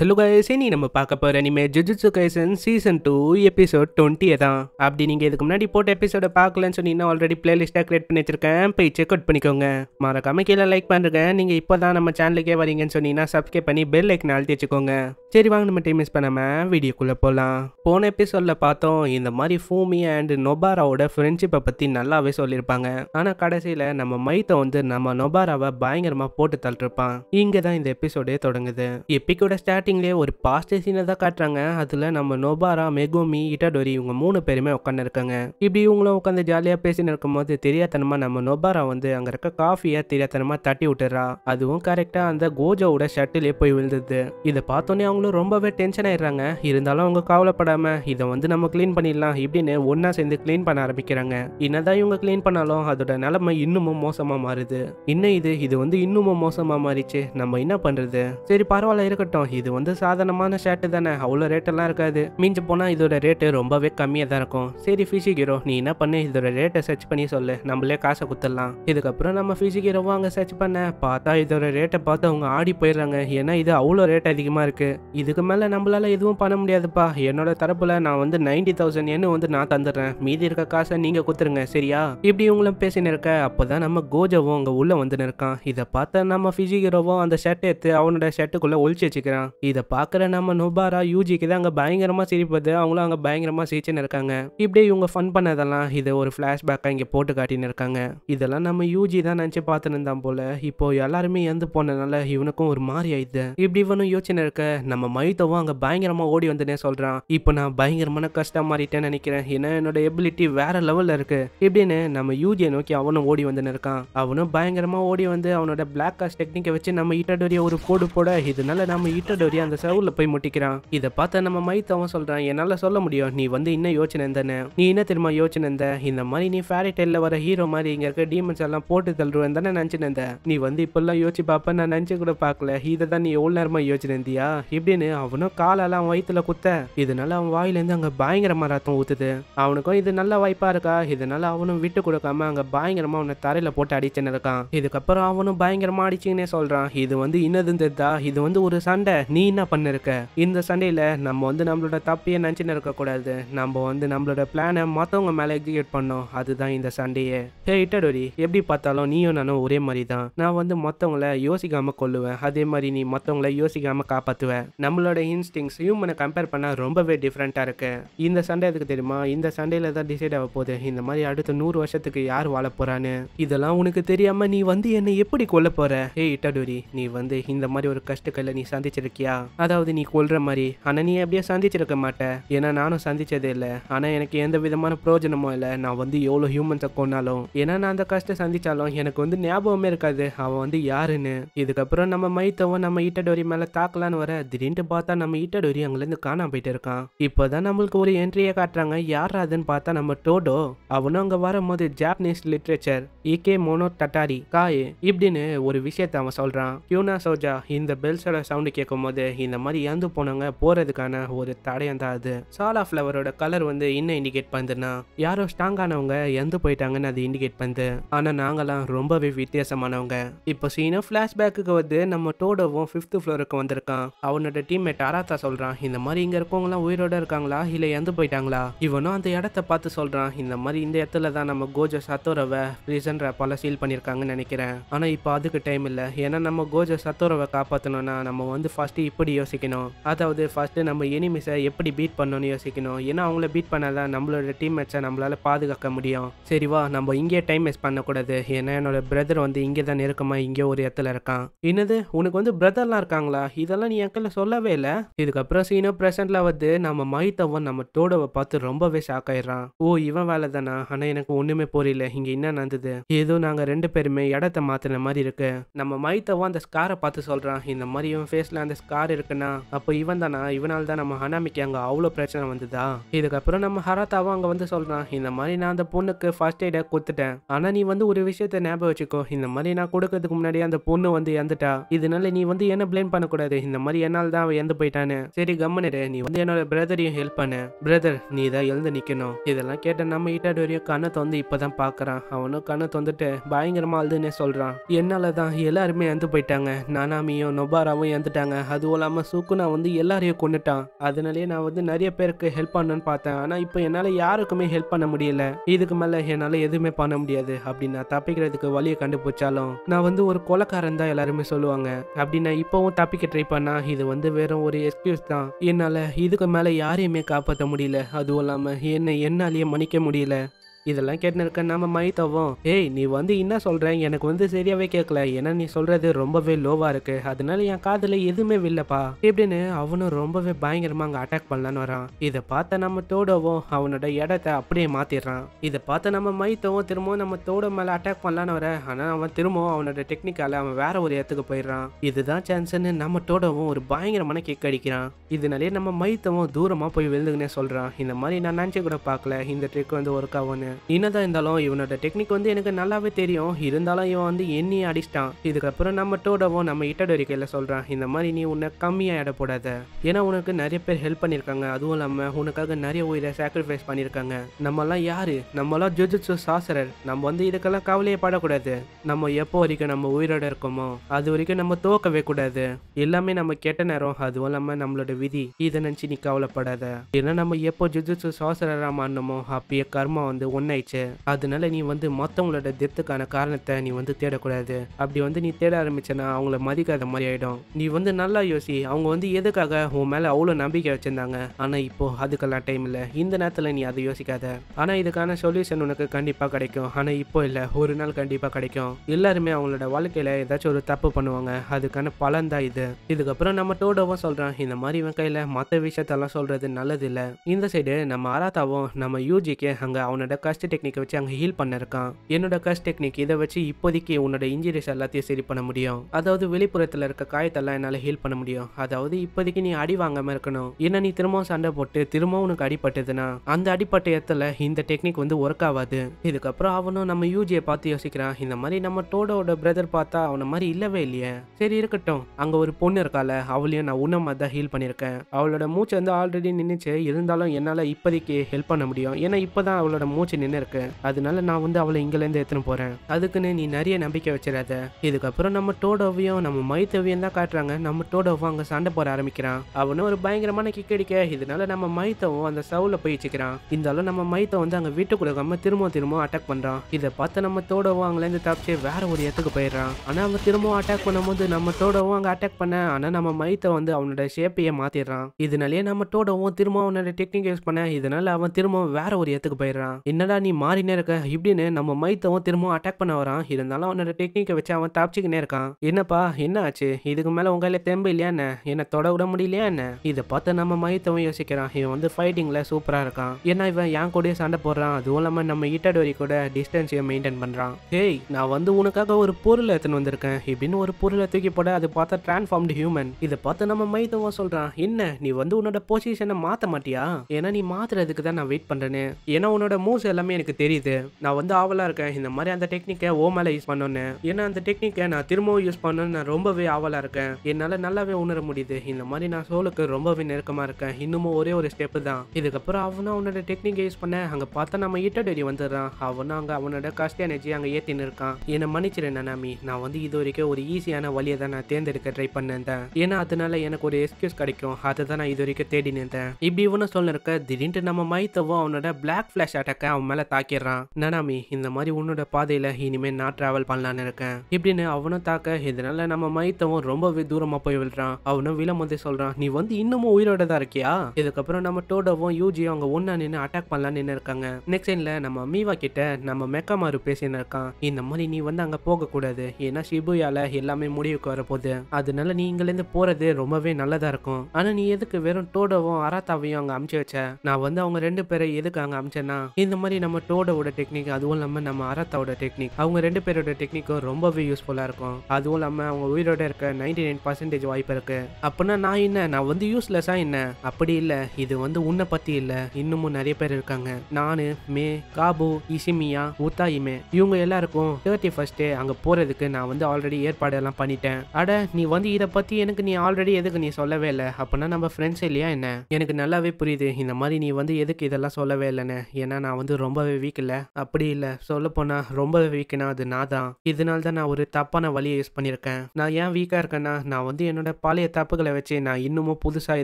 Hello guys நீ நம்ம பார்க்க போகிற இனிமே Jujutsu Kaisen season two episode டுவெண்ட்டியை தான் அப்படி நீங்கள் இதுக்கு முன்னாடி போட்ட எபிசோடை பார்க்கலன்னு சொன்னீங்கன்னா ஆல்ரெடி பிளேலிஸ்ட்டாக கிரியேட் பண்ணி வச்சிருக்கேன் போய் செக் அவுட் பண்ணிக்கோங்க. மறக்காம கீழே லைக் பண்ணுறேன் நீங்கள் இப்போ தான் நம்ம சேனலுக்கே வரீங்கன்னு சொன்னீங்கன்னா சப்ஸ்கிரைப் பண்ணி பெல் லைக்னு அழுத்தி வச்சுக்கோங்க. சரி வாங்க நம்ம டைம் மிஸ் பண்ணாமல் வீடியோக்குள்ளே போகலாம் போன எபிசோடில் பார்த்தோம் இந்த மாதிரி ஃபூமி அண்ட் நொபாராவோட ஃப்ரெண்ட்ஷிப்பை பற்றி நல்லாவே சொல்லியிருப்பாங்க. ஆனால் கடைசியில் நம்ம மைத்தை வந்து நம்ம நொபாராவை பயங்கரமாக போட்டு தள்ளிருப்பான். இங்கே தான் இந்த எபிசோடே தொடங்குது. எப்பிக்கோட ஸ்டார்டிங்லேயே ஒரு பாஸ்ட் சீனை தான் காட்டுறாங்க. அதில் நம்ம நொபாரா மெகோமி இட்டடோரி இவங்க மூணு பேருமே உட்காந்து இருக்காங்க இப்படி இவங்களும் உட்காந்து ஜாலியாக பேசின்னு இருக்கும்போது தெரியாதனமா நம்ம நொபாரா வந்து அங்கே இருக்க காஃபியை தெரியாதனமா தட்டி விட்டுறா. அதுவும் கரெக்டாக அந்த கோஜோவோட ஷட்டிலே போய் விழுந்தது. இதை பார்த்தோன்னே அவங்களும் ரொம்பவே டென்ஷன் ஆயிடுறாங்க. இருந்தாலும் அவங்க கவலைப்படாம இதை வந்து நம்ம க்ளீன் பண்ணிடலாம் இப்படின்னு ஒன்றா சேர்ந்து க்ளீன் பண்ண ஆரம்பிக்கிறாங்க. என்னதான் இவங்க க்ளீன் பண்ணாலும் அதோட நிலைமை இன்னமும் மோசமா மாறுது. இன்னும் இது இது வந்து இன்னமும் மோசமா மாறிச்சு. நம்ம என்ன பண்றது? சரி பரவாயில்ல இருக்கட்டும். இது வந்து சாதாரணமான ஷர்ட் தானே? அவ்வளோ ரேட்டெல்லாம் இருக்காது. மீஞ்சு போனால் இதோட ரேட்டு ரொம்பவே கம்மியாக தான் இருக்கும். சரி ஃபிஷி ஹீரோ நீ என்ன பண்ணு? இதோட ரேட்டை சர்ச் பண்ணி சொல்லு. நம்மளே காசை குத்துடலாம். இதுக்கப்புறம் நம்ம ஃபிஷி ஹீரோவும் அங்கே சர்ச் பண்ண. பார்த்தா இதோட ரேட்டை பார்த்து அவங்க ஆடி போயிடுறாங்க. ஏன்னா இது அவ்வளோ ரேட் அதிகமாக இருக்குது இதுக்கு மேலே நம்மளால எதுவும் பண்ண முடியாதுப்பா. என்னோட தரப்பில் நான் வந்து நைன்டி தௌசண்ட் என்ன வந்து நான் தந்துடுறேன். மீதி இருக்க காசை நீங்கள் குத்துருங்க சரியா? இப்படி இவங்களும் பேசின்னு இருக்க. அப்போதான் நம்ம கோஜோவும் அங்கே உள்ளே வந்துன்னு இருக்கான் இதை பார்த்தா நம்ம ஃபிசிகரோவும் அந்த ஷர்ட் எடுத்து அவனோட ஷர்ட்டுக்குள்ளே ஒழிச்சு வச்சுக்கிறான். இதை பார்க்குற நம்ம நொபாரா யூஜிக்கு தான் அங்கே பயங்கரமாக சிரிப்பது அவங்களும் அங்கே பயங்கரமாக சிரிச்சுன்னு இருக்காங்க. இப்படியே இவங்க ஃபன் பண்ணதெல்லாம் இதை ஒரு ஃப்ளாஷ்பேக்காக இங்கே போட்டு காட்டின்னு இருக்காங்க. இதெல்லாம் நம்ம யூஜி தான் நினச்சி பார்த்துன்னு இருந்தான் போல. இப்போ எல்லாருமே இறந்து போனதுனால இவனுக்கும் ஒரு மாதிரி ஆயிடுது. இப்படி இவனும் யோசனை இருக்க நம்ம மைத்தவும் அங்கே பயங்கரமாக ஓடி வந்துனே சொல்கிறான் இப்போ நான் பயங்கரமான கஷ்டம் மாறிட்டேன்னு நினைக்கிறேன். ஏன்னா என்னோட எபிலிட்டி வேற லெவலில் இருக்கு. இப்படின்னு நம்ம யூஜியை நோக்கி அவனும் ஓடி வந்துன்னு இருக்கான். அவனும் பயங்கரமாக ஓடி வந்து அவனோட பிளாக் காஸ்ட் டெக்னிக்கை வச்சு நம்ம ஈட்டடோரியா ஒரு போடு போட இதனால நம்ம ஈட்டடோரியா அந்த செவுல போய் முட்டிக்கிறான். இதை பார்த்த நம்ம மைத்தவன் சொல்றான் என்னால சொல்ல முடியும். நீ வந்து இன்னும் யோசனை தானே? நீ என்ன தெரியுமா யோசனை இருந்த? இந்த மாதிரி நீ ஃபேரி டெல்ல வர ஹீரோ மாதிரி இங்க இருக்க டீமன்ஸ் எல்லாம் போட்டு தள்ளுவேன் தானே நினைச்சுன்னு இருந்த? நீ வந்து இப்பெல்லாம் யோசிச்சு பார்ப்ப நான் நினைச்சு கூட பார்க்கல. இதை தான் நீ எவ்வளவு நேரமா யோசனை இருந்தியா? இப்படின்னு அவனும் காலெல்லாம் வயித்துல குத்த. இதனால அவன் வாயிலேருந்து அங்க பயங்கரமா ரத்தம் ஊத்துது. அவனுக்கும் இது நல்ல வாய்ப்பா இருக்கா? இதனால அவனும் விட்டு கொடுக்காம அங்க பயங்கரமா அவனை தரையில போட்டு அடிச்சுன்னு இருக்கான். இதுக்கப்புறம் அவனும் பயங்கரமா அடிச்சுன்னே சொல்றான். இது வந்து இன்னதுன்னு தெரிதா? இது வந்து ஒரு சண்டை. நீ நீ என்ன பண்ணிருக்க? இந்த சண்டையில நம்ம வந்து நம்மளோட தப்பையே நினைச்சுன்னு இருக்க கூடாது நம்ம வந்து நம்மளோட பிளானை மத்தவங்க மேல எக்ஸிக்யூட் பண்ணோம். அதுதான் இந்த சண்டையே. ஹே இட்டடோரி எப்படி பார்த்தாலும் நீயும் நானும் ஒரே மாதிரி தான் நான் வந்து மத்தவங்கள யோசிக்காம கொல்லுவேன். அதே மாதிரி நீ மத்தவங்கள யோசிக்காம காப்பாத்துவ. நம்மளோட இன்ஸ்டிங்ஸ் ஹியூமனை கம்பேர் பண்ணா ரொம்பவே டிஃப்ரெண்டா இருக்கு. இந்த சண்டை எதுக்கு தெரியுமா? இந்த சண்டையில தான் டிசைட் ஆக போகுது. இந்த மாதிரி அடுத்த நூறு வருஷத்துக்கு யார் வாழ போறான்னு. இதெல்லாம் உனக்கு தெரியாம நீ வந்து என்னை எப்படி கொல்ல போற? ஹே இட்டடோரி நீ வந்து இந்த மாதிரி ஒரு கஷ்டக்கல்ல நீ சந்திச்சிருக்கியா? அதாவது நீ கொள்ற மாதிரி. ஆனா நீ அப்படியே சந்திச்சிருக்க மாட்ட. ஏன்னா நானும் சந்திச்சதே இல்லை. ஆனா எனக்கு எந்த விதமான பிரயோஜனமும் இல்லை. நான் வந்து எவ்வளோ ஹியூமன்ஸை கொண்டாலும் ஏன்னா நான் அந்த கஷ்டம் சந்திச்சாலும் எனக்கு வந்து ஞாபகமே இருக்காது. அவன் வந்து யாருன்னு. இதுக்கப்புறம் நம்ம மைத்தவன் நம்ம ஈட்டடோரி மேலே தாக்கலான்னு வர திடீர்னு பார்த்தா நம்ம ஈட்டடோரி அங்கேருந்து காணாம போயிட்டு இருக்கான். இப்போதான் நம்மளுக்கு ஒரு என்ட்ரியை காட்டுறாங்க. யார் அதுன்னு பார்த்தா நம்ம டோடோ. அவனும் அங்கே வரும்போது ஜாப்பனீஸ் லிட்ரேச்சர் இகே மோனோ டட்டாரி காய் இப்படின்னு ஒரு விஷயத்த அவன் சொல்றான். கியூனா சோஜா இந்த பெல்ஸோட சவுண்டு கேட்கும் போது இந்த மாதிரி இறந்து போனவங்க போறதுக்கான ஒரு தடயம் தான் அது. சாலா ஃப்ளவரோட கலர் வந்து இன்னும் இண்டிகேட் பண்ணுதுன்னா யாரோ ஸ்ட்ராங்கானவங்க இறந்து போயிட்டாங்கன்னு அது இண்டிகேட் பண்ணுது ஆனா நாங்களாம் ரொம்பவே வித்தியாசமானவங்க. இப்போ சீனா ஃபிளாஷ்பேக்கு வந்து நம்ம டோடோவும் ஃபிஃப்த் ஃப்ளோருக்கு வந்திருக்கான். அவனோட டீம்மேட் அராத்தா சொல்கிறான் இந்த மாதிரி இங்கே இருக்கவங்களாம் உயிரோட இருக்காங்களா? இல்லை இறந்து போயிட்டாங்களா? இவனும் அந்த இடத்த பார்த்து சொல்கிறான் இந்த மாதிரி இந்த இடத்துல தான் நம்ம கோஜோ சத்தோரவை ரீசன் ரேப்பால சீல் பண்ணியிருக்காங்கன்னு நினைக்கிறேன். ஆனால் இப்போ அதுக்கு டைம் இல்லை. ஏன்னா நம்ம கோஜோ சத்தோரவை காப்பாற்றணும்னா நம்ம வந்து ஃபஸ்ட்டு இப்படி யோசிக்கணும். அதாவது ஃபஸ்ட்டு நம்ம எனிமிஸை எப்படி பீட் பண்ணணும்னு யோசிக்கணும். ஏன்னா அவங்கள பீட் பண்ணாதான் நம்மளோட டீம்மேட்ஸை நம்மளால பாதுகாக்க முடியும். சரிவா நம்ம இங்கே டைம் வேஸ்ட் பண்ணக்கூடாது. ஏன்னா என்னோட பிரதர் வந்து இங்கே தான் நெருக்கமா இங்கே ஒரு இடத்துல இருக்கான். என்னது? உனக்கு வந்து பிரதர்லாம் இருக்காங்களா? இதெல்லாம் நீ என்கிட்ட சொல்லவே இல்லை? இதுக்கப்புறம் சீனோ பிரசன்ட்ல வந்து நம்ம மைத்தவன் நம்ம தோடவை பார்த்து ரொம்பவே ஷாக் ஆயிடுறான். ஓ இவன் வேலை தானா ஆனா எனக்கு ஒண்ணுமே புரியல. இங்க என்ன நடந்தது? ஏதோ நாங்க ரெண்டு பேருமே இடத்த மாற்றின மாதிரி இருக்கு. நம்ம மைத்தவன் அந்த ஸ்காரை பார்த்து சொல்றான். இந்த மாதிரி இவன் ஃபேஸ்ல அந்த ஸ்கார் இருக்குன்னா அப்போ இவன் தானா? இவனால் தான் நம்ம ஹனாமிக்கு அங்க அவ்வளோ பிரச்சனை வந்ததா? இதுக்கப்புறம் நம்ம ஹராத்தாவும் அங்க வந்து சொல்றான் இந்த மாதிரி நான் அந்த பொண்ணுக்கு ஃபர்ஸ்ட் எய்டை கொடுத்துட்டேன். ஆனா நீ வந்து ஒரு விஷயத்த ஞாபகம் வச்சுக்கோ. இந்த மாதிரி நான் கொடுக்கறதுக்கு முன்னாடி அந்த பொண்ணு வந்து இறந்துட்டா. இதனால நீ வந்து என்ன பிளேம் பண்ணக்கூடாது. இந்த மாதிரி என்னால் தான் அவன் இறந்து போயிட்டான்னு. சரி கம்மனிடு நீ வந்து என்னோட பிரதரையும் ஹெல்ப் பண்ணு. பிரதர் நீ தான் எழுந்து நிக்கணும். இதெல்லாம் கேட்ட நம்ம ஈட்டாடு வரையும் கண்ணை வந்து இப்பதான் பாக்குறான் அவனும் கண்ணை தொந்துட்டு பயங்கரமா அழுதுன்னே சொல்றான் என்னால் தான் எல்லாருமே இறந்து போயிட்டாங்க. நானாமியும் நொபாராவும் இறந்துட்டாங்க. அது அதுவும் இல்லாமல் சுக்குனா வந்து எல்லாரையும் கொண்டுட்டான் அதனாலேயே நான் வந்து நிறைய பேருக்கு ஹெல்ப் பண்ணணும்னு பார்த்தேன். ஆனால் இப்போ என்னால் யாருக்குமே ஹெல்ப் பண்ண முடியல. இதுக்கு மேலே என்னால் எதுவுமே பண்ண முடியாது. அப்படின்னு நான் தப்பிக்கிறதுக்கு வழியை கண்டுபிடிச்சாலும் நான் வந்து ஒரு கொலக்காரன் தான் எல்லாருமே சொல்லுவாங்க. அப்படி நான் இப்போவும் தப்பிக்க ட்ரை பண்ணா இது வந்து வெறும் ஒரு எக்ஸ்கியூஸ் தான். என்னால் இதுக்கு மேலே யாரையுமே காப்பாற்ற முடியல. அதுவும் இல்லாமல் என்னை என்னாலேயே மன்னிக்க முடியல. இதெல்லாம் கேட்டு இருக்க நம்ம மைத்தவும் ஏய் நீ வந்து என்ன சொல்ற? எனக்கு வந்து சரியாவே கேட்கல ஏன்னா நீ சொல்றது ரொம்பவே லோவா இருக்கு. அதனால என் காதுல எதுவுமே வில்லப்பா. இப்படின்னு அவனும் ரொம்பவே பயங்கரமா அங்க அட்டாக் பண்ணலான்னு வரான். இதை பார்த்த நம்ம தோடவும். அவனோட இடத்த அப்படியே மாத்திடுறான். இதை பார்த்த நம்ம மைத்தவும் திரும்பவும் நம்ம தோட மேல அட்டாக் பண்ணலான்னு வர. ஆனா அவன் திரும்பவும் அவனோட டெக்னிக்கால அவன் வேற ஒரு இடத்துக்கு போயிடுறான். இதுதான் சான்ஸ்னு நம்ம தோடவும் ஒரு பயங்கரமான கிக் அடிக்கிறான். இதனாலே நம்ம மைத்தவும் தூரமா போய் விழுந்துங்கன்னே சொல்றான். இந்த மாதிரி நான் நினைச்சு கூட பார்க்கல. இந்த ட்ரிக் வந்து ஒர்க் ஆகும்னு. என்னதான் இருந்தாலும் இவனோட டெக்னிக் வந்து எனக்கு நல்லாவே தெரியும். இருந்தாலும் இவன் வந்து எண்ணியை அடிச்சிட்டான். இதுக்கப்புறம் நம்ம டோடவும் நம்ம இட்டடோரி கையில் சொல்கிறான் இந்த மாதிரி நீ உன்னை கம்மியாக இட போடாத. ஏன்னா உனக்கு நிறைய பேர் ஹெல்ப் பண்ணியிருக்காங்க. அதுவும் இல்லாமல் உனக்காக நிறைய உயிரை சாக்ரிஃபைஸ் பண்ணியிருக்காங்க. நம்மலாம் யாரு? நம்மலாம் ஜுஜுட்சு சாசரர் நம்ம வந்து இதுக்கெல்லாம் கவலையே படக்கூடாது. நம்ம எப்போ வரைக்கும் நம்ம உயிரோட இருக்கோமோ அது வரைக்கும் நம்ம தோக்கவே கூடாது. எல்லாமே நம்ம கெட்ட நேரம் அதுவும் இல்லாமல் நம்மளோட விதி. இதை நினச்சி நீ கவலைப்படாத. ஏன்னா நம்ம எப்போ ஜுஜுட்சு சாசரராக மாறினோமோ அப்பயே கர்மா வந்து ஒன்னாயிடுச்சு அதனால நீ வந்து மற்றவங்களோட டெத்துக்கான காரணத்தை நீ வந்து தேடக்கூடாது. அப்படி வந்து நீ தேட ஆரம்பிச்சனா அவங்கள மதிக்காத மாதிரி ஆயிடும். நீ வந்து நல்லா யோசி அவங்க வந்து எதுக்காக உன் மேல அவ்வளோ நம்பிக்கை வச்சிருந்தாங்க? ஆனா இப்போ அதுக்கெல்லாம் டைம் இல்லை. இந்த நேரத்தில் நீ அதை யோசிக்காத. ஆனா இதுக்கான சொல்யூஷன் உனக்கு கண்டிப்பா கிடைக்கும். ஆனா இப்போ இல்லை ஒரு நாள் கண்டிப்பா கிடைக்கும். எல்லாருமே அவங்களோட வாழ்க்கையில ஏதாச்சும் ஒரு தப்பு பண்ணுவாங்க. அதுக்கான பலன் தான் இது. இதுக்கப்புறம் நம்ம டோடோவும் சொல்றான் இந்த மாதிரி இவன் கையில மற்ற விஷயத்தெல்லாம் சொல்றது நல்லது இல்லை. இந்த சைடு நம்ம அராத்தாவும் நம்ம யூஜிக்கு அங்க அவனோட கஸ்ட் டெக்னிக்கை வச்சு அங்கே ஹீல் பண்ணிருக்கான். என்னோட கஸ்ட் டெக்னிக் இதை வச்சு இப்போதைக்கு உன்னோட இன்ஜுரிஸ் எல்லாத்தையும் சரி பண்ண முடியும். அதாவது வெளிப்புறத்தில் இருக்க காயத்தெல்லாம் என்னால் ஹீல் பண்ண முடியும். அதாவது இப்போதைக்கு நீ அடி வாங்காம இருக்கணும். ஏன்னா நீ திரும்பவும் சண்டை போட்டு திரும்பவும் உனக்கு அடிபட்டதுன்னா அந்த அடிப்பட்ட இடத்துல இந்த டெக்னிக் வந்து ஒர்க் ஆகாது. இதுக்கப்புறம் அவனும் நம்ம யூஜியை பார்த்து யோசிக்கிறான். இந்த மாதிரி நம்ம டோடோட பிரதர் பார்த்தா அவனை மாதிரி இல்லவே இல்லையே. சரி இருக்கட்டும். அங்க ஒரு பொண்ணு இருக்கால அவளையும் நான் உன்ன மாதிரி தான் ஹீல் பண்ணியிருக்கேன். அவளோட மூச்சு வந்து ஆல்ரெடி நின்றுச்சு இருந்தாலும் என்னால் இப்போதைக்கு ஹெல்ப் பண்ண முடியும். ஏன்னா இப்போதான் அவளோட மூச்சு நின்று இருக்கு அதனால நான் வந்து அவளை இங்கிலேருந்து எடுத்துன்னு போறேன். அதுக்குன்னு நீ நிறைய நம்பிக்கை வச்சிடாத. இதுக்கப்புறம் நம்ம டோடோவையும் நம்ம மைத்தவையும் தான் காட்டுறாங்க. நம்ம டோடோவும் அங்கே சண்டை போட ஆரம்பிக்கிறான். அவனும் ஒரு பயங்கரமான கிக் அடிக்க இதனால நம்ம மைத்தவும் அந்த சவுல போய் வச்சுக்கிறான் இருந்தாலும் நம்ம மைத்தை வந்து அங்கே வீட்டுக்குள்ள கொடுக்காம திரும்ப திரும்ப அட்டாக் பண்றான். இதை பார்த்து நம்ம டோடோவும் அங்கேருந்து தப்பிச்சு வேற ஒரு இடத்துக்கு போயிடுறான். ஆனா அவன் திரும்பவும் அட்டாக் பண்ணும்போது நம்ம டோடோவும் அங்கே அட்டாக் பண்ண ஆனா நம்ம மைத்தை வந்து அவனோட ஷேப்பையே மாத்திடுறான். இதனாலேயே நம்ம டோடவும் திரும்ப அவனோட டெக்னிக் யூஸ் பண்ண இதனால அவன் திரும்பவும் வேற ஒரு இடத்துக்கு போயிடுறான். என்னடா நீ மாறினே இருக்க? இப்படின்னு நம்ம மைத்தவும் திரும்பவும் அட்டாக் பண்ண வரான். இருந்தாலும் அவனோட டெக்னிக்கை வச்சு அவன் தப்பிச்சுக்கினே இருக்கான். என்னப்பா என்ன ஆச்சு? இதுக்கு மேல உங்க கையில் தெம்பு இல்லையா என்ன? என்ன தொட விட முடியலையா என்ன? இதை பார்த்து நம்ம மைத்தவும் யோசிக்கிறான். இவன் வந்து ஃபைட்டிங்ல சூப்பரா இருக்கான். ஏன்னா இவன் என் கூடயே சண்டை போடுறான். அதுவும் இல்லாம நம்ம இட்டடோரி கூட டிஸ்டன்ஸையும் மெயின்டைன் பண்றான். ஹேய் நான் வந்து உனக்காக ஒரு பொருளை எடுத்துன்னு வந்திருக்கேன். இப்படின்னு ஒரு பொருளை தூக்கி போட அது பார்த்தா டிரான்ஸ்ஃபார்ம்டு ஹியூமன் இதை பார்த்து நம்ம மைத்தவும் சொல்றான் என்ன நீ வந்து உன்னோட பொசிஷனை மாத்த மாட்டியா? ஏன்னா நீ மாத்துறதுக்கு தான் நான் வெயிட் பண்றேன்னு ஏன்னா உன்னோட மூவ்ஸ் எல்லாம் எனக்கு தெரியுது. நான் வந்து ஆவலா இருக்கேன். இந்த மாதிரி அந்த டெக்னிக்கை ஓ மேல யூஸ் பண்ணோன்னு. ஏன்னா அந்த டெக்னிக்கை நான் திரும்பவும் யூஸ் பண்ணணும்னு நான் ரொம்பவே ஆவலா இருக்கேன். என்னால நல்லாவே உணர முடியுது. இந்த மாதிரி நான் சோலுக்கு ரொம்பவே நெருக்கமா இருக்கேன். இன்னமும் ஒரே ஒரு ஸ்டெப் தான். இதுக்கப்புறம் அவனும் அவனோட டெக்னிக்கை யூஸ் பண்ண அங்க பார்த்தா நம்ம இட்டடேரி வந்துடுறான். அவனும் அங்க அவனோட காஸ்ட் எனர்ஜி அங்க ஏத்தின்னு இருக்கான். என்னை மன்னிச்சிரு நனாமி. நான் வந்து இது வரைக்கும் ஒரு ஈஸியான வழியை தான் நான் தேர்ந்தெடுக்க ட்ரை பண்ணேன் ஏன்னா அதனால எனக்கு ஒரு எக்ஸ்கியூஸ் கிடைக்கும். அதை தான் நான் இது வரைக்கும் தேடி நின்றேன் இப்படி இவனும் சொல்ல இருக்க திடீர்னு நம்ம மைத்தவும் அவனோட பிளாக் ஃபிளாஷ் அட்டாக்க அவன் மேல தாக்கிடுறான். நனாமி இந்த மாதிரி உன்னோட பாதையில இனிமே நான் டிராவல் பண்ணலான்னு இருக்கேன். இப்படின்னு அவனும் தாக்க இதனால நம்ம மைத்தவும் ரொம்பவே தூரமா போய் விழுறான். அவனும் விழும்போதே சொல்றான் நீ வந்து இன்னமும் உயிரோட தான் இருக்கியா? இதுக்கப்புறம் நம்ம டோடோவும் யூஜியும் அவங்க ஒன்னா நின்று அட்டாக் பண்ணலான்னு நின்று இருக்காங்க. நெக்ஸ்ட் சைன்ல நம்ம மீவா கிட்ட நம்ம மெக்கமாரு பேசின்னு இருக்கான். இந்த மாதிரி நீ வந்து அங்க போக கூடாது ஏன்னா ஷிபுயால எல்லாமே முடிவுக்கு வரப்போகுது. அதனால நீ இங்கிருந்து போறது ரொம்பவே நல்லதா இருக்கும். ஆனா நீ எதுக்கு வெறும் டோடோவும் அராத்தாவையும் அங்க அமுச்சு வச்ச? நான் வந்து அவங்க ரெண்டு பேரை எதுக்கு அங்க அமிச்சேன்னா? இந்த மாதிரி நம்ம டோடோட டெக்னிக் அதுவும் இல்லாம நம்ம அரத்தாவோட டெக்னிக் அவங்க ரெண்டு பேரோட டெக்னிக்கும் ரொம்பவே யூஸ்ஃபுல்லா இருக்கும். அதுவும் இல்லாம அவங்க உயிரோட இருக்க நைன்டி நைன் பர்சன்டேஜ் வாய்ப்பு இருக்கு. அப்படின்னா நான் என்ன? நான் வந்து யூஸ்லெஸ்ஸா என்ன? அப்படி இல்ல. இது வந்து உன்னை பத்தி இல்ல. இன்னமும் நிறைய பேர் இருக்காங்க. நானு மே காபு இசிமியா உத்தாயிமே இவங்க எல்லாருக்கும் தேர்ட்டி ஃபர்ஸ்ட் அங்க போறதுக்கு நான் வந்து ஆல்ரெடி ஏற்பாடு எல்லாம் பண்ணிட்டேன். அட நீ வந்து இதை பத்தி எனக்கு நீ ஆல்ரெடி எதுக்கு நீ சொல்லவே இல்லை? அப்படின்னா நம்ம ஃப்ரெண்ட்ஸ் இல்லையா என்ன? எனக்கு நல்லாவே புரியுது. இந்த மாதிரி நீ வந்து எதுக்கு இதெல்லாம் சொல்லவே இல்லைன்னு? ஏன்னா நான் வந்து ரொம்பவே வீக் இல்லை? அப்படி இல்லை. சொல்லப்போனால் ரொம்பவே வீக்னா அது நான் தான் இதனால தான் நான் ஒரு தப்பான வழியை யூஸ் பண்ணியிருக்கேன். நான் ஏன் வீக்காக இருக்கேன்னா நான் வந்து என்னோட பழைய தப்புகளை வச்சு நான் இன்னமும் புதுசாக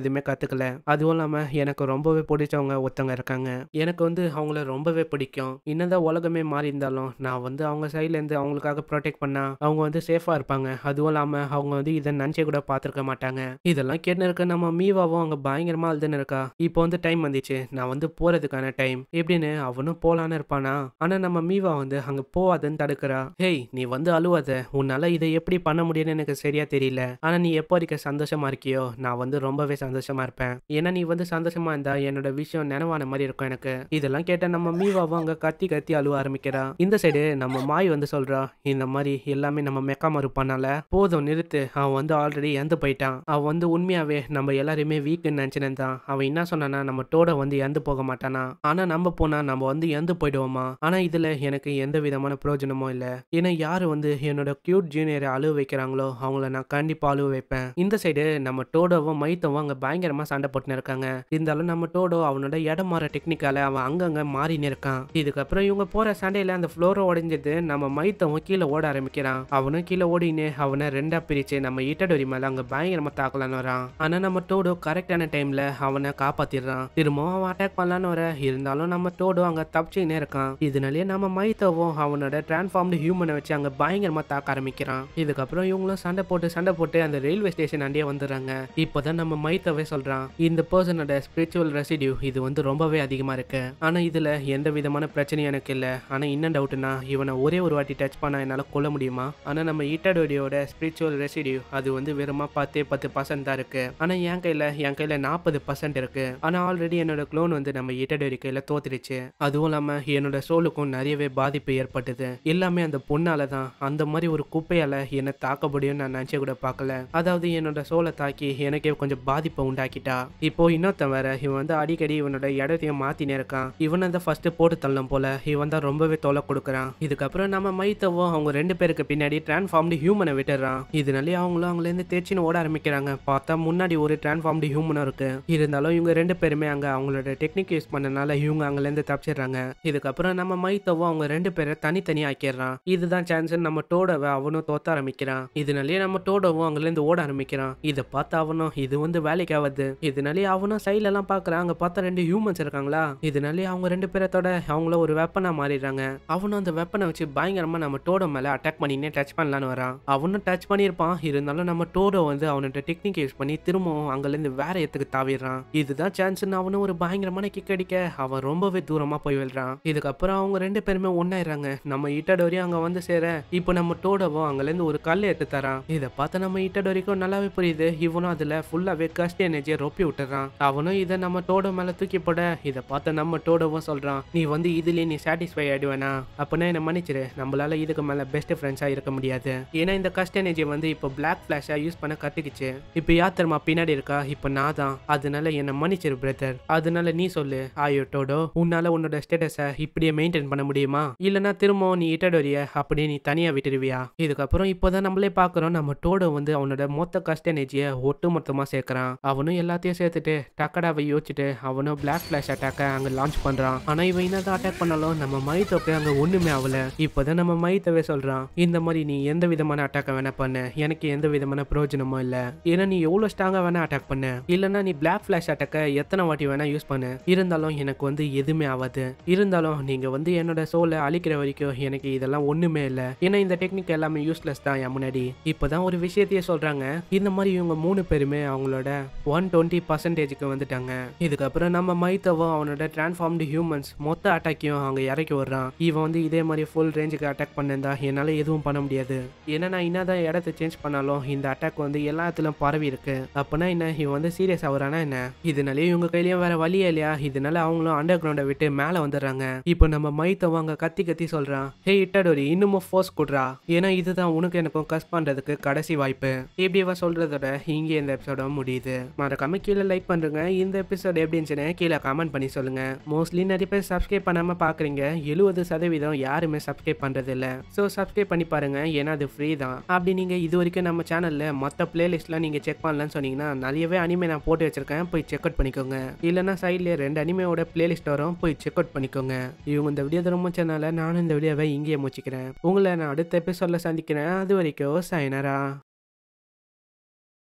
எதுவுமே கற்றுக்கல அதுவும் இல்லாமல் எனக்கு ரொம்பவே பிடிச்சவங்க ஒருத்தவங்க இருக்காங்க. எனக்கு வந்து அவங்கள ரொம்பவே பிடிக்கும். என்னதான் உலகமே மாறி இருந்தாலும் நான் வந்து அவங்க சைட்லேருந்து அவங்களுக்காக ப்ரொடெக்ட் பண்ணால் அவங்க வந்து சேஃபாக இருப்பாங்க. அதுவும் இல்லாமல் அவங்க வந்து இதை நினைச்சே கூட பார்த்துருக்க மாட்டாங்க. இதெல்லாம் கேட்டு இருக்க நம்ம மீவாவும் அங்கே பயங்கரமாக அழுதுன்னு இருக்கா? இப்போ வந்து டைம் வந்துச்சு. நான் வந்து போகிறதுக்கான டைம் எப்படின்னு அவனும் போலான்னு இருப்பானா? ஆனா நம்ம மீவா வந்து அங்க போவாதுன்னு தடுக்கிறா. ஹேய் நீ வந்து அழுவாத. உன்னால இதை எப்படி பண்ண முடியும்னு எனக்கு சரியா தெரியல. ஆனா நீ எப்போ இருக்க சந்தோஷமா இருக்கியோ நான் வந்து ரொம்பவே சந்தோஷமா இருப்பேன். ஏன்னா நீ வந்து சந்தோஷமா இருந்தா என்னோட விஷயம் நினைவான மாதிரி இருக்கும் எனக்கு. இதெல்லாம் கேட்ட நம்ம மீவாவும் அங்க கத்தி கத்தி அழுவ ஆரம்பிக்கிறா. இந்த சைடு நம்ம மாய் வந்து சொல்றா இந்த மாதிரி எல்லாமே நம்ம மெக்காமரு பண்ணால போதும் நிறுத்து. அவன் வந்து ஆல்ரெடி இறந்து போயிட்டான். அவன் வந்து உண்மையாவே நம்ம எல்லாருமே வீக்குன்னு நினைச்சுன்னு தான் அவன் என்ன சொன்னானா நம்ம டோட வந்து இறந்து போக மாட்டானா. ஆனா நம்ம போனா நம்ம வந்து இறந்து போயிடுவோமா? ஆனா இதுல எனக்கு எந்த விதமான பிரயோஜனமும் இல்ல. ஏன்னா யாரு வந்து என்னோட கியூட் ஜூனியரை அழுவ வைக்கிறாங்களோ அவங்கள நான் கண்டிப்பா அழுவ வைப்பேன். இந்த சைடு நம்ம டோடோவும் மைத்தவும் அங்க பயங்கரமா சண்டை போட்டுன்னு இருக்காங்க. இருந்தாலும் நம்ம டோடோ அவனோட இடம் மாற டெக்னிக்கால அவன் அங்கங்க மாறின்னு இருக்கான். இதுக்கப்புறம் இவங்க போற சண்டையில அந்த ஃப்ளோரை உடைஞ்சது நம்ம மைத்தவும் கீழே ஓட ஆரம்பிக்கிறான். அவனும் கீழே ஓடின்னு அவனை ரெண்டா பிரிச்சு நம்ம இட்டடோரி மேல அங்க பயங்கரமா தாக்கலான்னு வரான். ஆனா நம்ம டோடோ கரெக்டான டைம்ல அவனை காப்பாத்திடுறான். திரும்பவும் அவன் அட்டாக் பண்ணலான்னு வர. இருந்தாலும் நம்ம டோடோ அங்க தப்பிச்சுக்கினே இருக்கான்? இதனாலேயே நம்ம மைத்தவும் அவனோட டிரான்ஸ்ஃபார்ம்டு ஹியூமனை வச்சு அங்கே பயங்கரமாக தாக்க ஆரம்பிக்கிறான். இதுக்கப்புறம் இவங்களும் சண்டை போட்டு சண்டை போட்டு அந்த ரயில்வே ஸ்டேஷன் அண்டியே வந்துடுறாங்க. இப்போதான் நம்ம மைத்தவே சொல்கிறான் இந்த பர்சனோட ஸ்பிரிச்சுவல் ரெசிடியூ இது வந்து ரொம்பவே அதிகமாக இருக்கு. ஆனால் இதில் எந்த விதமான பிரச்சனையும் எனக்கு இல்லை. ஆனால் என்ன டவுட்னா இவனை ஒரே ஒரு வாட்டி டச் பண்ணால் என்னால் கொல்ல முடியுமா? ஆனால் நம்ம இட்டடோடியோட ஸ்பிரிச்சுவல் ரெசிடியூ அது வந்து வெறுமா பத்தே பத்து பர்சன்ட் தான் இருக்கு. ஆனால் என் கையில் என் கையில் நாற்பது பர்சன்ட் இருக்கு. ஆனால் ஆல்ரெடி என்னோட க்ளோன் வந்து நம்ம ஹிட்டடோரி கையில் தோத்துடுச்சு. அது அதுவும் இல்லாமல் என்னோட சோலுக்கும் நிறையவே பாதிப்பு ஏற்பட்டது. எல்லாமே அந்த பொண்ணால தான் அந்த மாதிரி ஒரு குப்பையால என்னை தாக்க முடியும்னு நான் நினைச்சே கூட பார்க்கல. அதாவது என்னோட சோலை தாக்கி எனக்கே கொஞ்சம் பாதிப்பை உண்டாக்கிட்டா. இப்போ இன்னொருத்தன் வேற இவன் வந்து அடிக்கடி இவனோட இடத்தையும் மாத்தினே இருக்கான். இவனை தான் ஃபர்ஸ்ட் போட்டு தள்ளம் போல. இவன் தான் ரொம்பவே தொலை கொடுக்குறான். இதுக்கப்புறம் நம்ம மைத்தவோ அவங்க ரெண்டு பேருக்கு பின்னாடி டிரான்ஸ்ஃபார்ம்டு ஹியூமனை விட்டுறான். இதனாலே அவங்களும் அவங்களேருந்து தேய்ச்சின்னு ஓட ஆரம்பிக்கிறாங்க. பார்த்தா முன்னாடி ஒரு டிரான்ஸ்ஃபார்ம்டு ஹியூமனும் இருக்கு. இருந்தாலும் இவங்க ரெண்டு பேருமே அங்கே அவங்களோட டெக்னிக் யூஸ் பண்ணனால இவங்க அங்கேருந்து தப்பிச்சிடுறாங்க. இதுக்கப்புறம் நம்ம மைத்தவும் அவங்க ரெண்டு பேரை தனித்தனி ஆக்கிடுறான். இதுதான் சான்ஸ் நம்ம டோடவை அவனும் தோத்த ஆரம்பிக்கிறான். இதனாலேயே நம்ம டோடவும் அங்கிலேருந்து ஓட ஆரம்பிக்கிறான். இதை பார்த்து அவனும் இது வந்து வேலைக்கு ஆகுது. இதனாலேயே அவனும் சைட்ல எல்லாம் பாக்குறான் அங்க பார்த்தா ரெண்டு ஹியூமன்ஸ் இருக்காங்களா? இதனாலேயே அவங்க ரெண்டு பேரத்தோட அவங்கள ஒரு வெப்பனா மாறிடுறாங்க. அவனும் அந்த வெப்பனை வச்சு பயங்கரமா நம்ம டோடோ மேல அட்டாக் பண்ணினே டச் பண்ணலான்னு வரான். அவனும் டச் பண்ணியிருப்பான். இருந்தாலும் நம்ம டோடோ வந்து அவனோட டெக்னிக் யூஸ் பண்ணி திரும்பவும் அங்கிலேருந்து வேற இடத்துக்கு தாவிடுறான். இதுதான் சான்ஸ்னு அவனும் ஒரு பயங்கரமான கிக் அடிக்க அவன் ரொம்பவே தூரமா போய் விழுறான். இதுக்கப்புறம் அவங்க ரெண்டு பேருமே ஒன்னாயிடுறாங்க நம்ம இட்டடோரி அங்க வந்து சேர இப்போ நம்ம டோடோவும் அங்கலேருந்து ஒரு கல் எடுத்து தரான். இதை பார்த்து நம்ம இட்டடோரிக்கும் நல்லாவே புரியுது. இவனும் அதுல ஃபுல்லாவே கஷ்ட எனர்ஜியை ரொப்பி விட்டுறான். அவனும் இதை நம்ம டோடோ மேல தூக்கி போட இதை பார்த்து நம்ம டோடவும் சொல்றான் நீ வந்து இதுலயே நீ சாட்டிஸ்ஃபை ஆயிடுவேனா? அப்படின்னா என்ன மன்னிச்சிரு. நம்மளால இதுக்கு மேல பெஸ்ட் ஃப்ரெண்ட்ஸா இருக்க முடியாது. ஏன்னா இந்த கஷ்ட எனர்ஜி வந்து இப்போ பிளாக் ஃபிளாஷா யூஸ் பண்ண கத்துக்குச்சு. இப்போ யார் தெரியுமா பின்னாடி இருக்கா? இப்போ நான் தான். அதனால என்ன மன்னிச்சிரு பிரதர் அதனால நீ சொல்லு. ஆயோ டோடோ உன்னால உன்னோட ஸ்டேட்டஸை இப்படியே மெயின்டைன் பண்ண முடியுமா? இல்லைன்னா திரும்பவும் நீ இட்டடோரிய அப்படியே நீ தனியாக விட்டுருவியா? இதுக்கப்புறம் இப்போதான் நம்மளே பார்க்குறோம். நம்ம டோடோ வந்து அவனோட மொத்த கஷ்ட எனர்ஜியை ஒட்டு மொத்தமாக சேர்க்குறான். அவனும் எல்லாத்தையும் சேர்த்துட்டு டக்கடாவை யோசிச்சுட்டு அவனும் பிளாக் ஃபிளாஷ் அட்டாக்கை அங்கே லான்ச் பண்ணுறான் ஆனால் இவன் என்னதான் அட்டாக் பண்ணாலும் நம்ம மைத்தோக்கு அங்கே ஒன்றுமே ஆகல. இப்போதான் நம்ம மைத்தவே சொல்கிறான் இந்த மாதிரி நீ எந்த விதமான அட்டாக்கை வேணா பண்ண. எனக்கு எந்த விதமான பிரயோஜனமும் இல்லை. ஏன்னா நீ எவ்வளோ ஸ்ட்ராங்காக வேணா அட்டாக் பண்ண. இல்லைன்னா நீ பிளாக் ஃபிளாஷ் அட்டாக்கை எத்தனை வாட்டி வேணா யூஸ் பண்ண. இருந்தாலும் எனக்கு வந்து எதுவுமே ஆகாது. இருந்தாலும் நீங்கள் வந்து என்னோட சோலை அழிக்கிற வரைக்கும் எனக்கு இதெல்லாம் ஒன்றுமே இல்லை. ஏன்னா இந்த டெக்னிக் எல்லாமே யூஸ்லெஸ் தான் என் முன்னாடி. இப்போதான் ஒரு விஷயத்தையே சொல்கிறாங்க இந்த மாதிரி இவங்க மூணு பேருமே அவங்களோட ஒன் டுவெண்ட்டி பர்சன்டேஜுக்கு வந்துட்டாங்க. இதுக்கப்புறம் நம்ம மைத்தவும் அவனோட டிரான்ஸ்ஃபார்ம்டு ஹியூமன்ஸ் மொத்த அட்டாக்கையும் அவங்க இறக்கி வர்றான் இவன் வந்து இதே மாதிரி ஃபுல் ரேஞ்சுக்கு அட்டாக் பண்ணிருந்தா என்னால் எதுவும் பண்ண முடியாது. ஏன்னா நான் என்னதான் இடத்த சேஞ்ச் பண்ணாலும் இந்த அட்டாக் வந்து எல்லா இடத்துலையும் பரவி இருக்கு. அப்போனா என்ன? இவன் வந்து சீரியஸ் ஆகுறானா என்ன? இதனாலே இவங்க கையிலயும் வேற வழியே இல்லையா? இதனால அவங்களும் அண்டர் கிரவுண்டை விட்டு மேலே வந்துடுறாங்க. இப்போ நம்ம மைத்தவங்க அங்க கத்தி கத்தி சொல்றான் ஹே இட்டடோரி இன்னமும் ஃபோர்ஸ் கொடுறா. ஏன்னா இதுதான் உனக்கு எனக்கும் கஸ் பண்றதுக்கு கடைசி வாய்ப்பு. இப்படி இவன் சொல்றதோட இங்கே இந்த எபிசோட முடியுது. மறக்காம கீழே லைக் பண்ணுறங்க இந்த எபிசோட் எப்படி இருந்துச்சுன்னு கீழே கமெண்ட் பண்ணி சொல்லுங்க. மோஸ்ட்லி நிறைய பேர் சப்ஸ்கிரைப் பண்ணாம பாக்குறீங்க. எழுபது சதவீதம் யாருமே சப்ஸ்கிரைப் பண்றது இல்ல ஸோ சப்ஸ்கிரைப் பண்ணி பாருங்க. ஏன்னா அது ஃப்ரீ தான். அப்படி நீங்க இது வரைக்கும் நம்ம சேனலில் மொத்த பிளேலிஸ்ட்லாம் நீங்க செக் பண்ணலன்னு சொன்னீங்கன்னா நிறையவே அனிமே நான் போட்டு வச்சிருக்கேன். போய் செக் அவுட் பண்ணிக்கோங்க. இல்லைன்னா சைட்லேயே ரெண்டு அனிமையோட பிளேலிஸ்ட் வரும். போய் செக் அவுட் சப்போர்ட் பண்ணிக்கோங்க. இவங்க இந்த வீடியோ தினமும் முடிச்சதுனால நானும் இந்த வீடியோவை இங்கேயே முடிச்சுக்கிறேன். உங்களை நான் அடுத்த எபிசோட்ல சந்திக்கிறேன். அது வரைக்கும் சைனரா?